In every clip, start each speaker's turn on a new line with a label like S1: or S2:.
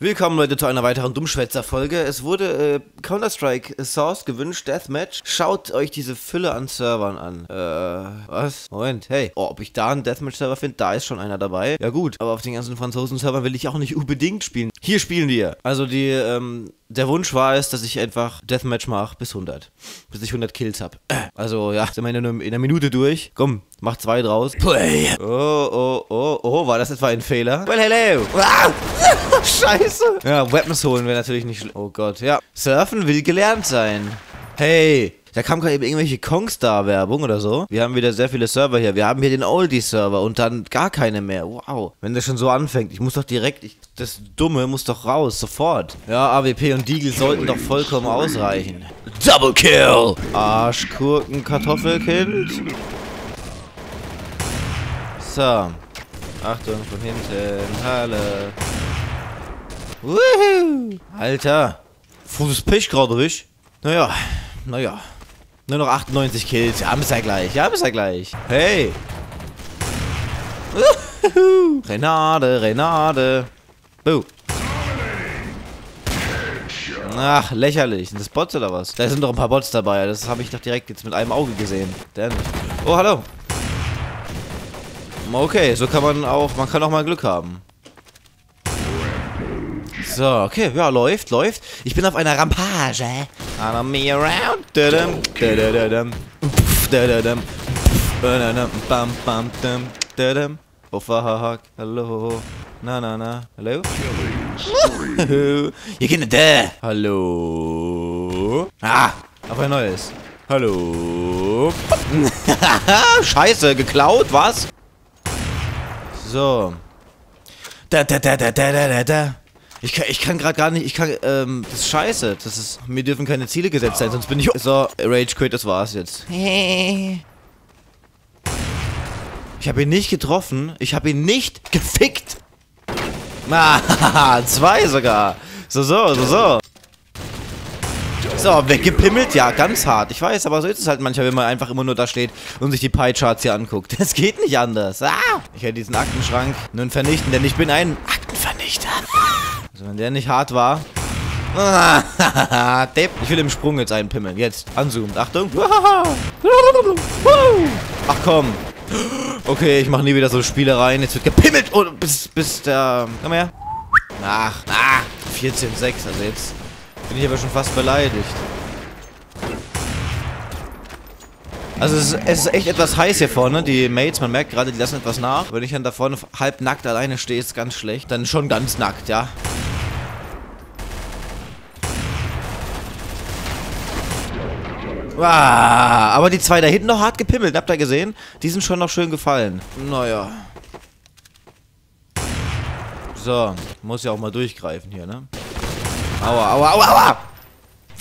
S1: Willkommen Leute zu einer weiteren Dummschwätzer-Folge. Es wurde äh, Counter-Strike Source gewünscht, Deathmatch. Schaut euch diese Fülle an Servern an. Äh, was? Moment, hey. Oh, ob ich da einen Deathmatch-Server finde, da ist schon einer dabei. Ja gut, aber auf den ganzen Franzosen-Servern will ich auch nicht unbedingt spielen. Hier spielen wir. Also die, ähm, der Wunsch war es, dass ich einfach Deathmatch mache bis 100. Bis ich 100 Kills hab. Also ja, sind wir in, in einer Minute durch. Komm, mach zwei draus. Play. Oh, oh, oh, oh, war das etwa ein Fehler? Well, hello. Ah! Scheiße. Ja, Weapons holen wäre natürlich nicht. Oh Gott, ja. Surfen will gelernt sein. Hey. Da kam gerade eben irgendwelche Kongstar-Werbung oder so. Wir haben wieder sehr viele Server hier. Wir haben hier den Oldie-Server und dann gar keine mehr. Wow. Wenn das schon so anfängt, ich muss doch direkt, ich, das Dumme muss doch raus, sofort. Ja, AWP und Deagle sollten doch vollkommen ausreichen. Double Kill! Arschkurken, Kartoffelkind. So. Achtung, von hinten. Halle. Woohoo! Alter. Fuß Pech gerade, ich. Naja, naja. Nur noch 98 Kills. Ja, ist ja gleich. Ja, ist ja gleich. Hey. Renade, Renade. Boo. Ach, lächerlich. Sind das Bots oder was? Da sind doch ein paar Bots dabei. Das habe ich doch direkt jetzt mit einem Auge gesehen. Denn. Oh, hallo. Okay, so kann man auch, man kann auch mal Glück haben. So, okay, ja, läuft, läuft. Ich bin auf einer Rampage. Follow me around. Dadadam, dadadam, dadadam, bam, bam, dam, dadam. Oh fuck, hallo. Na, na, na, hallo? You're gonna die. Hallo? Ah, auf ein neues. Hallo? Scheiße, geklaut, was? So. Da, da, da, da, da, da, da. Ich kann, ich kann gerade gar nicht, ich kann, ähm, das ist scheiße. Das ist, mir dürfen keine Ziele gesetzt sein, sonst bin ich... So, Rage Quit, das war's jetzt. Ich habe ihn nicht getroffen. Ich habe ihn nicht gefickt. Ah, zwei sogar. So, so, so, so. So, weggepimmelt? Ja, ganz hart. Ich weiß, aber so ist es halt manchmal, wenn man einfach immer nur da steht und sich die Pie-Charts hier anguckt. Es geht nicht anders. Ah! Ich hätte diesen Aktenschrank nun vernichten, denn ich bin ein Aktenvernichter. Also wenn der nicht hart war. ich will im Sprung jetzt einpimmeln. Jetzt. Anzoomt. Achtung. Ach komm. Okay, ich mache nie wieder so Spielereien. Jetzt wird gepimmelt. Oh, bis, bis der... Komm her. Ach, ach. 14,6. Also jetzt bin ich aber schon fast beleidigt. Also es ist, es ist, echt etwas heiß hier vorne. Die Mates, man merkt gerade, die lassen etwas nach. Wenn ich dann da vorne halb nackt alleine stehe, ist ganz schlecht. Dann schon ganz nackt, ja. Ah, aber die zwei da hinten noch hart gepimmelt, habt ihr gesehen? Die sind schon noch schön gefallen. Naja. So, muss ja auch mal durchgreifen hier, ne? Aua, aua, aua, aua!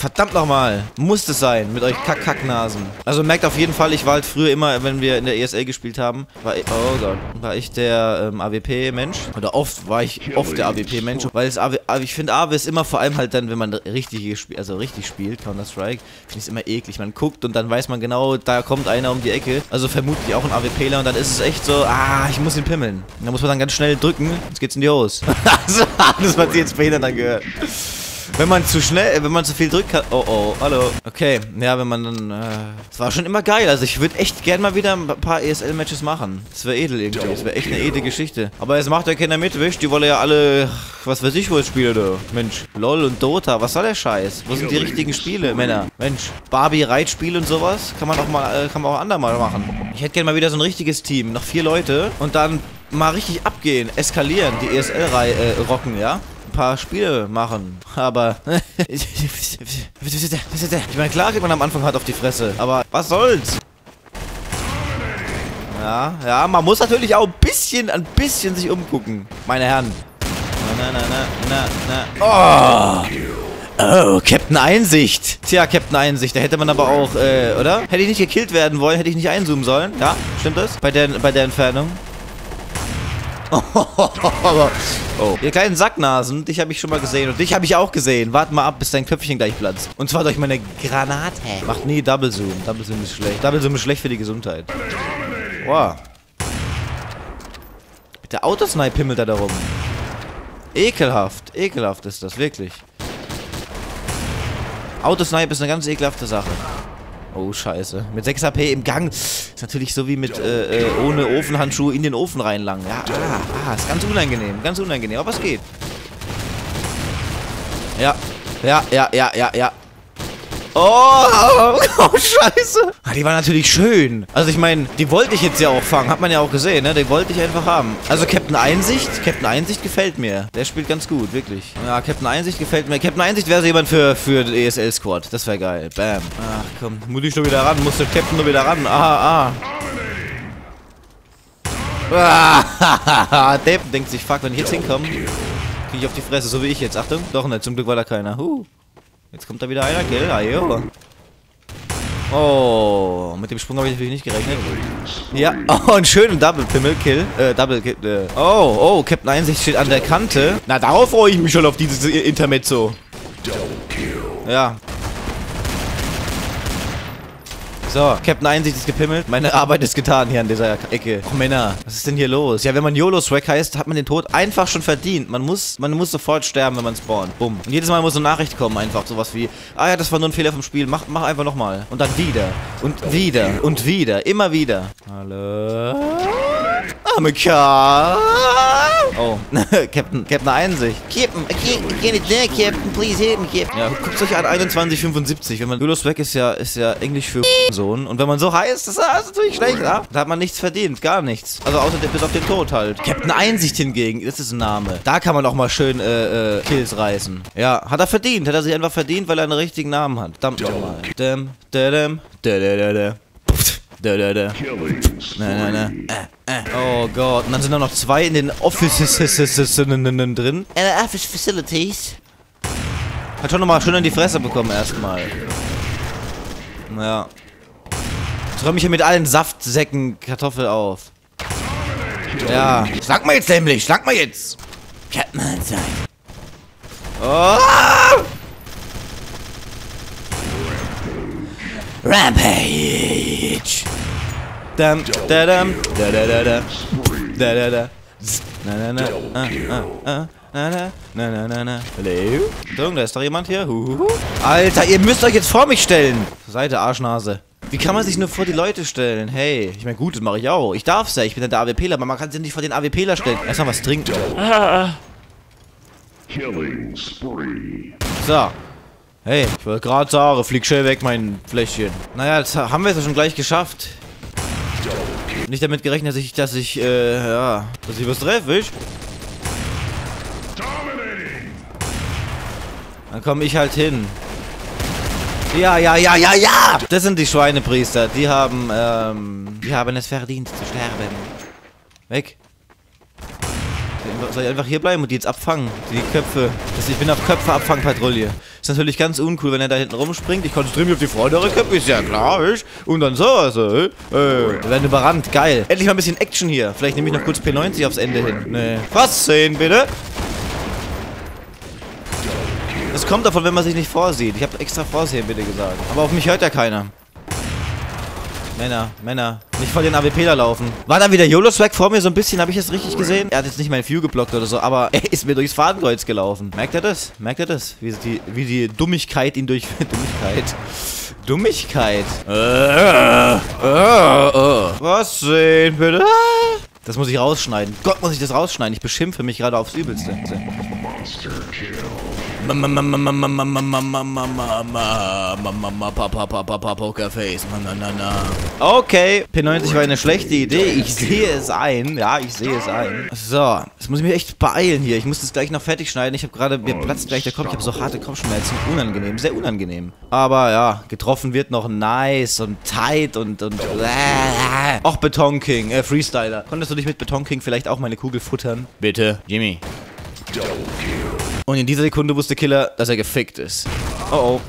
S1: Verdammt nochmal. Muss es sein, mit euch Kack-Kack-Nasen. Also merkt auf jeden Fall, ich war halt früher immer, wenn wir in der ESL gespielt haben, war ich, oh Gott, war ich der ähm, AWP-Mensch. Oder oft war ich oft der AWP-Mensch, weil es AW, ich finde AW ist immer vor allem halt dann, wenn man richtig, also richtig spielt, Counter-Strike, finde ich es immer eklig. Man guckt und dann weiß man genau, da kommt einer um die Ecke. Also vermutlich auch ein AWPler und dann ist es echt so, ah, ich muss ihn pimmeln. Da muss man dann ganz schnell drücken, jetzt geht's in die Hose. also, das, was sie jetzt behindert dann gehört. Wenn man zu schnell, wenn man zu viel drückt, kann... Oh, oh, hallo. Okay, ja, wenn man dann... Es äh, war schon immer geil. Also ich würde echt gern mal wieder ein paar ESL-Matches machen. Das wäre edel irgendwie. Das wäre echt eine edle Geschichte. Aber es macht ja keiner mit, wisst? Die wollen ja alle... Was weiß ich, wo es Spiele da. Mensch, LOL und Dota. Was soll der Scheiß? Wo sind die richtigen Spiele, Männer? Mensch, Barbie-Reitspiel und sowas? Kann man auch mal... Äh, kann man auch andermal machen. Ich hätte gern mal wieder so ein richtiges Team. Noch vier Leute. Und dann mal richtig abgehen. Eskalieren. Die ESL-Reihe äh, rocken, ja? Paar Spiele machen. Aber. ich meine, klar kriegt man am Anfang hart auf die Fresse. Aber was soll's? Ja, ja, man muss natürlich auch ein bisschen, ein bisschen sich umgucken, meine Herren. Na, na, na, na, na. Oh! Oh, Captain Einsicht. Tja, Captain Einsicht, da hätte man aber auch, äh, oder? Hätte ich nicht gekillt werden wollen, hätte ich nicht einzoomen sollen. Ja, stimmt das? Bei der, bei der Entfernung. oh. Ihr kleinen Sacknasen, dich habe ich schon mal gesehen. Und dich habe ich auch gesehen. Warte mal ab, bis dein Köpfchen gleich platzt. Und zwar durch meine Granate. Macht nie Double Zoom. Double Zoom ist schlecht. Double Zoom ist schlecht für die Gesundheit. Wow. Der Autosnipe pimmelt da rum. Ekelhaft. Ekelhaft ist das, wirklich. Autosnipe ist eine ganz ekelhafte Sache. Oh, scheiße. Mit 6 HP im Gang. Ist natürlich so wie mit äh, äh, ohne Ofenhandschuhe in den Ofen reinlangen. Ja, ah, ah, ist ganz unangenehm. Ganz unangenehm, aber es geht. Ja, ja, ja, ja, ja, ja. Oh, oh, scheiße. Ah, die war natürlich schön. Also ich meine, die wollte ich jetzt ja auch fangen. Hat man ja auch gesehen, ne? Die wollte ich einfach haben. Also Captain Einsicht. Captain Einsicht gefällt mir. Der spielt ganz gut, wirklich. Ja, Captain Einsicht gefällt mir. Captain Einsicht wäre so jemand für, für den ESL-Squad. Das wäre geil. Bam. Ach komm, muss ich nur wieder ran. Muss der Captain nur wieder ran. Ah, ah. Ah, Deppen denkt sich, fuck, wenn ich jetzt hinkomme, kriege ich auf die Fresse, so wie ich jetzt. Achtung, doch nicht, zum Glück war da keiner. Huh. Jetzt kommt da wieder einer, gell? Ajo. Oh, mit dem Sprung habe ich natürlich nicht gerechnet. Ja, oh, einen schönen Double-Pimmel-Kill. Äh, Double-Kill. Äh. Oh, oh, Captain Einsicht steht an der Kante. Na, darauf freue ich mich schon auf dieses Intermezzo. Ja, so, Captain Einsicht ist gepimmelt. Meine Arbeit ist getan hier an dieser Ecke. Och, Männer, was ist denn hier los? Ja, wenn man YOLO-Swag heißt, hat man den Tod einfach schon verdient. Man muss, man muss sofort sterben, wenn man spawnt. Bumm. Und jedes Mal muss eine Nachricht kommen, einfach sowas wie, ah ja, das war nur ein Fehler vom Spiel, mach, mach einfach nochmal. Und dann wieder. Und wieder. Und wieder. Immer wieder. Hallo? Amerika. Oh, Captain, Captain Einsicht. Captain, I can't, there, Captain, please help me, Captain. Ja, guckt euch an, 2175. Wenn man Julius weg ist ja, ist ja Englisch für Sohn. Und wenn man so heißt, das ist natürlich schlecht, ja? Da hat man nichts verdient, gar nichts. Also außer bis auf den Tod halt. Captain Einsicht hingegen, das ist ein Name. Da kann man auch mal schön, äh, äh, Kills reißen. Ja, hat er verdient. Hat er sich einfach verdient, weil er einen richtigen Namen hat. Verdammt nochmal. Däm, däm, däm, da, da, da. Na, na, na. Äh, äh. Oh Gott. Und dann sind da noch zwei in den Offices drin.
S2: Uh, office facilities.
S1: Hat schon nochmal schön in die Fresse bekommen erstmal. Naja. Ich räume mich hier mit allen Saftsäcken Kartoffel auf. Ja. Sag mal jetzt nämlich. Sag mal jetzt.
S2: Captain Einsicht.
S1: Oh!
S2: Rampage.
S1: Dam, da, dam, da, da, da, da. Da, da, da. Na, na, na. Ah, ah, ah. Na, na, na, na, na, na. Hallo? Da ist doch jemand hier. Huhuhu. Alter, ihr müsst euch jetzt vor mich stellen. Seite, Arschnase. Wie kann man sich nur vor die Leute stellen? Hey, ich meine, gut, das mache ich auch. Ich darf's ja, ich bin ja der AWPler, aber man kann sich nicht vor den AWPler stellen. Erstmal was trinken. So. Hey, ich wollte gerade sagen, flieg schnell weg, mein Fläschchen. Naja, das haben wir jetzt ja schon gleich geschafft. Nicht damit gerechnet, dass ich, dass ich, äh, ja, dass ich was treffe, ich. Dann komme ich halt hin. Ja, ja, ja, ja, ja! Das sind die Schweinepriester. Die haben, ähm, die haben es verdient zu sterben. Weg. Soll ich einfach hier bleiben und die jetzt abfangen? Die Köpfe. Ich bin auf Köpfe-Abfangpatrouille. Ist natürlich ganz uncool, wenn er da hinten rumspringt. Ich konzentriere mich auf die vordere Köpfe, ist ja klar, ich. Und dann so, also, äh. Wir werden überrannt, geil. Endlich mal ein bisschen Action hier. Vielleicht nehme ich noch kurz P90 aufs Ende hin. Nee. Was sehen, bitte? Das kommt davon, wenn man sich nicht vorsieht. Ich habe extra vorsehen, bitte gesagt. Aber auf mich hört ja keiner. Männer, Männer. Nicht vor den AWPler laufen. War da wieder YOLO-Swag vor mir so ein bisschen? Habe ich das richtig gesehen? Er hat jetzt nicht mein View geblockt oder so, aber er ist mir durchs Fadenkreuz gelaufen. Merkt er das? Merkt er das? Wie die, wie die Dummigkeit ihn durch... Dummigkeit. Dummigkeit. Äh, äh, äh. Was sehen, bitte? Das muss ich rausschneiden. Gott, muss ich das rausschneiden. Ich beschimpfe mich gerade aufs Übelste.
S3: Monster kill.
S1: Pokerface. Okay, P90 war eine schlechte Idee. Ich sehe es ein. Ja, ich sehe es ein. So, jetzt muss ich mich echt beeilen hier. Ich muss das gleich noch fertig schneiden. Ich habe gerade, mir platzt gleich der Kopf. Ich habe so harte Kopfschmerzen. Unangenehm, sehr unangenehm. Aber ja, getroffen wird noch nice und tight und und. Auch Beton King, äh, Freestyler. Konntest du dich mit Beton King vielleicht auch meine Kugel futtern? Bitte, Jimmy. Und in dieser Sekunde wusste Killer, dass er gefickt ist. Oh oh.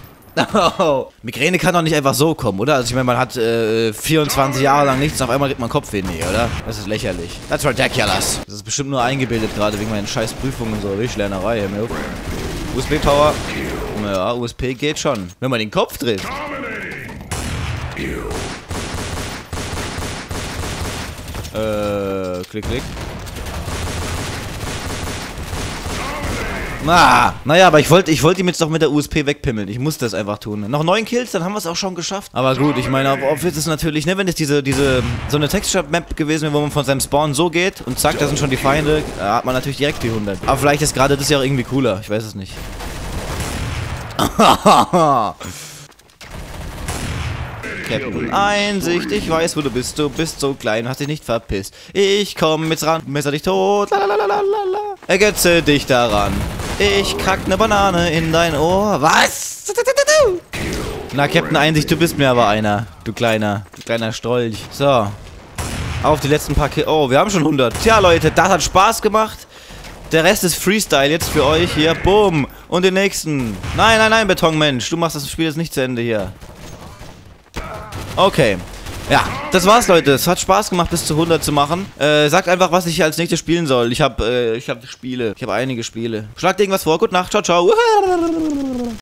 S1: Oh. Migräne kann doch nicht einfach so kommen, oder? Also ich meine, man hat äh, 24 Jahre lang nichts und auf einmal kriegt man Kopfweh, nee, oder? Das ist lächerlich. That's ridiculous. Das ist bestimmt nur eingebildet gerade wegen meinen scheiß Prüfungen und so. Ich Lernerei. USB-Power. Ja, USP geht schon. Wenn man den Kopf trifft. Äh, klick, klick. Ah, naja, aber ich wollte ich wollte ihm jetzt doch mit der USP wegpimmeln. Ich muss das einfach tun. Noch neun Kills, dann haben wir es auch schon geschafft. Aber gut, ich meine, ob wird es natürlich, ne, wenn es diese, diese, so eine Texture-Map gewesen wäre, wo man von seinem Spawn so geht und zack, da sind schon die Feinde, da hat man natürlich direkt die 100. Aber vielleicht ist gerade das ja auch irgendwie cooler. Ich weiß es nicht. Captain Einsicht, ich weiß, wo du bist. Du bist so klein, hast dich nicht verpisst. Ich komm jetzt ran, messer dich tot. Lalalala. Ergötze dich daran. Ich kack ne Banane in dein Ohr. Was? Na, Captain Einsicht, du bist mir aber einer. Du kleiner, du kleiner Strolch. So. Auf die letzten paar Ki Oh, wir haben schon 100. Tja, Leute, das hat Spaß gemacht. Der Rest ist Freestyle jetzt für euch hier. Bumm. Und den nächsten. Nein, nein, nein, Betonmensch. Du machst das Spiel jetzt nicht zu Ende hier. Okay. Ja, das war's, Leute. Es hat Spaß gemacht, bis zu 100 zu machen. Äh, sagt einfach, was ich als nächstes spielen soll. Ich habe, äh, ich habe Spiele. Ich habe einige Spiele. Schlagt irgendwas vor. Gute Nacht. Ciao, ciao.